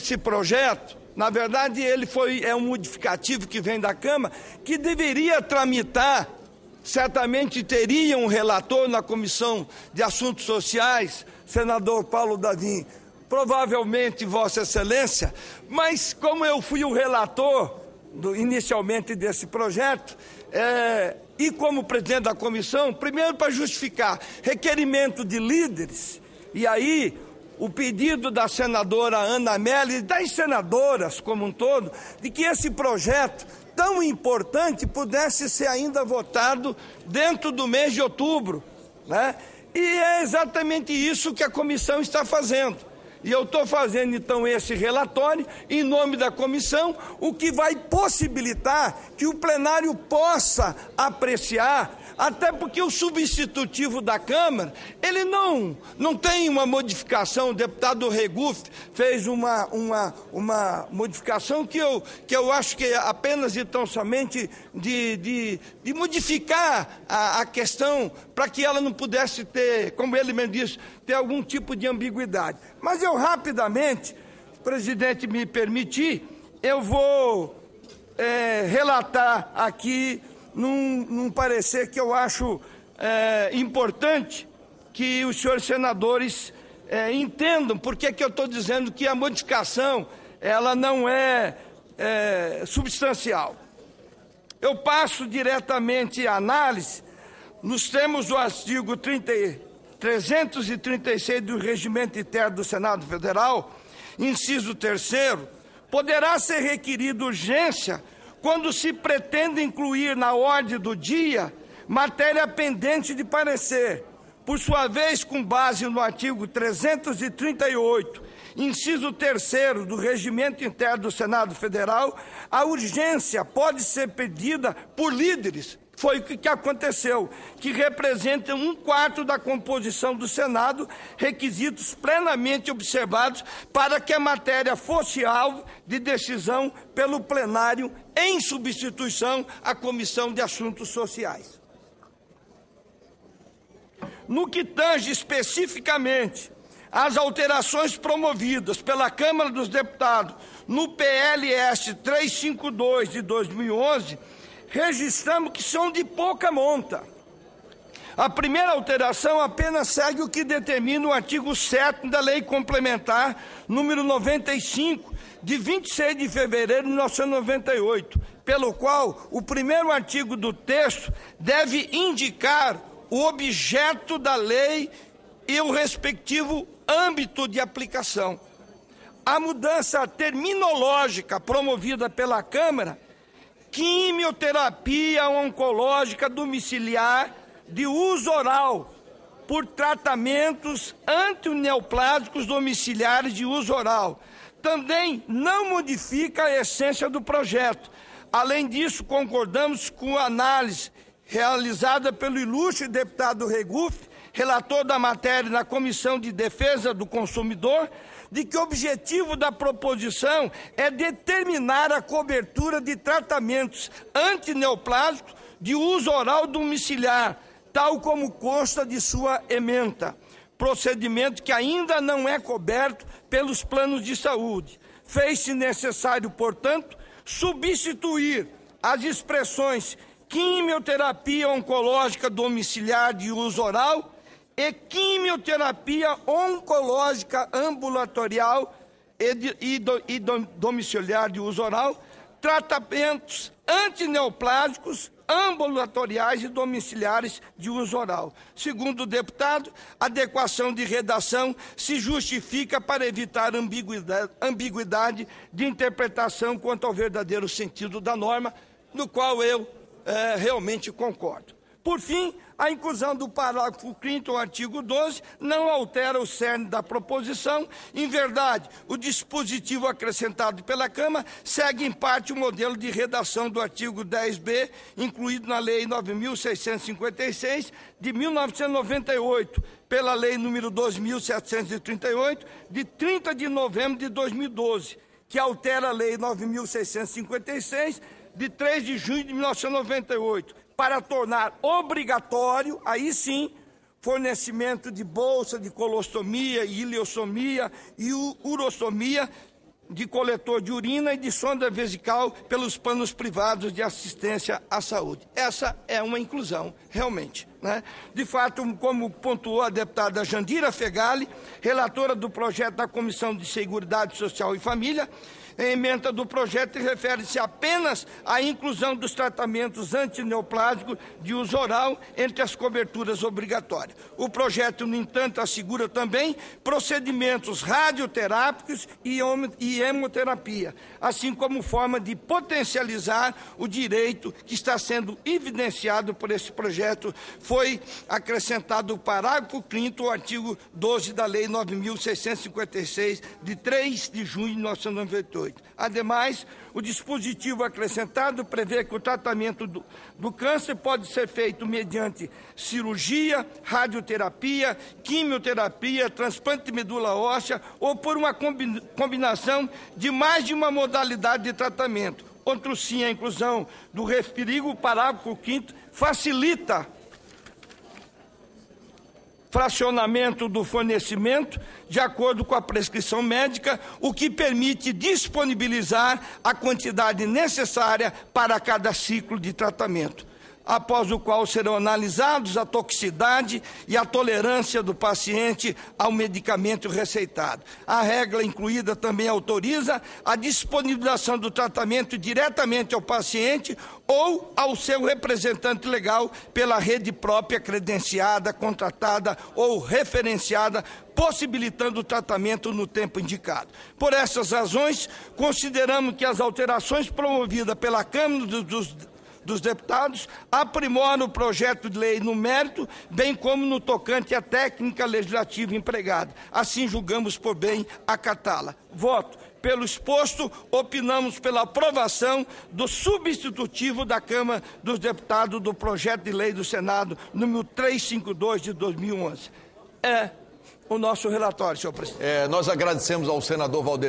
esse projeto, na verdade, ele foi é um modificativo que vem da Câmara que deveria tramitar. Certamente teria um relator na Comissão de Assuntos Sociais, senador Paulo Davim, provavelmente Vossa Excelência, mas como eu fui o relator do, inicialmente desse projeto, é, e como presidente da comissão, primeiro para justificar requerimento de líderes, e aí o pedido da senadora Ana Melli e das senadoras como um todo, de que esse projeto tão importante pudesse ser ainda votado dentro do mês de outubro. Né? E é exatamente isso que a comissão está fazendo. E eu estou fazendo então esse relatório em nome da comissão, o que vai possibilitar que o plenário possa apreciar até porque o substitutivo da Câmara, ele não, não tem uma modificação, o deputado Regufe fez uma, uma, uma modificação que eu, que eu acho que é apenas e tão somente de, de, de modificar a, a questão para que ela não pudesse ter, como ele mesmo disse, ter algum tipo de ambiguidade. Mas eu rapidamente, presidente me permitir, eu vou é, relatar aqui num, num parecer que eu acho é, importante que os senhores senadores é, entendam por que, eu estou dizendo que a modificação ela não é, é substancial. Eu passo diretamente a análise nos termos do artigo 30, 336 do Regimento Interno do Senado Federal, inciso 3 poderá ser requerida urgência quando se pretende incluir na ordem do dia matéria pendente de parecer, por sua vez, com base no artigo 338, inciso 3 do Regimento Interno do Senado Federal, a urgência pode ser pedida por líderes foi o que aconteceu, que representa um quarto da composição do Senado, requisitos plenamente observados para que a matéria fosse alvo de decisão pelo plenário em substituição à Comissão de Assuntos Sociais. No que tange especificamente às alterações promovidas pela Câmara dos Deputados no PLS 352 de 2011, registramos que são de pouca monta. A primeira alteração apenas segue o que determina o artigo 7 da Lei Complementar número 95, de 26 de fevereiro de 1998, pelo qual o primeiro artigo do texto deve indicar o objeto da lei e o respectivo âmbito de aplicação. A mudança terminológica promovida pela Câmara quimioterapia oncológica domiciliar de uso oral por tratamentos antineoplásicos domiciliares de uso oral. Também não modifica a essência do projeto. Além disso, concordamos com a análise realizada pelo ilustre deputado Regufe, relator da matéria na Comissão de Defesa do Consumidor, de que o objetivo da proposição é determinar a cobertura de tratamentos antineoplásicos de uso oral domiciliar, tal como consta de sua ementa, procedimento que ainda não é coberto pelos planos de saúde. Fez-se necessário, portanto, substituir as expressões quimioterapia oncológica domiciliar de uso oral e quimioterapia oncológica ambulatorial e, de, e, do, e do, domiciliar de uso oral, tratamentos antineoplásicos ambulatoriais e domiciliares de uso oral. Segundo o deputado, adequação de redação se justifica para evitar ambiguidade, ambiguidade de interpretação quanto ao verdadeiro sentido da norma, no qual eu é, realmente concordo. Por fim, a inclusão do parágrafo 5 ao artigo 12 não altera o cerne da proposição. Em verdade, o dispositivo acrescentado pela Câmara segue em parte o modelo de redação do artigo 10b, incluído na Lei 9.656 de 1998, pela Lei número 2.738, de 30 de novembro de 2012, que altera a Lei 9.656 de 3 de junho de 1998 para tornar obrigatório, aí sim, fornecimento de bolsa de colostomia, ileostomia e urostomia de coletor de urina e de sonda vesical pelos planos privados de assistência à saúde. Essa é uma inclusão, realmente. Né? De fato, como pontuou a deputada Jandira Fegali, relatora do projeto da Comissão de Seguridade Social e Família, a emenda do projeto refere-se apenas à inclusão dos tratamentos antineoplásicos de uso oral entre as coberturas obrigatórias. O projeto, no entanto, assegura também procedimentos radioterápicos e hemoterapia, assim como forma de potencializar o direito que está sendo evidenciado por esse projeto. Foi acrescentado o parágrafo 5 o artigo 12 da Lei 9.656, de 3 de junho de 1998. Ademais, o dispositivo acrescentado prevê que o tratamento do, do câncer pode ser feito mediante cirurgia, radioterapia, quimioterapia, transplante de medula óssea ou por uma combinação de mais de uma modalidade de tratamento. Outro sim, a inclusão do referido parágrafo 5 facilita fracionamento do fornecimento de acordo com a prescrição médica, o que permite disponibilizar a quantidade necessária para cada ciclo de tratamento após o qual serão analisados a toxicidade e a tolerância do paciente ao medicamento receitado. A regra incluída também autoriza a disponibilização do tratamento diretamente ao paciente ou ao seu representante legal pela rede própria credenciada, contratada ou referenciada possibilitando o tratamento no tempo indicado. Por essas razões, consideramos que as alterações promovidas pela Câmara dos dos deputados aprimora o projeto de lei no mérito, bem como no tocante à técnica legislativa empregada. Assim julgamos por bem acatá-la. Voto. Pelo exposto, opinamos pela aprovação do substitutivo da Câmara dos Deputados do projeto de lei do Senado, número 352 de 2011. É o nosso relatório, senhor presidente. É, nós agradecemos ao senador Valdemir.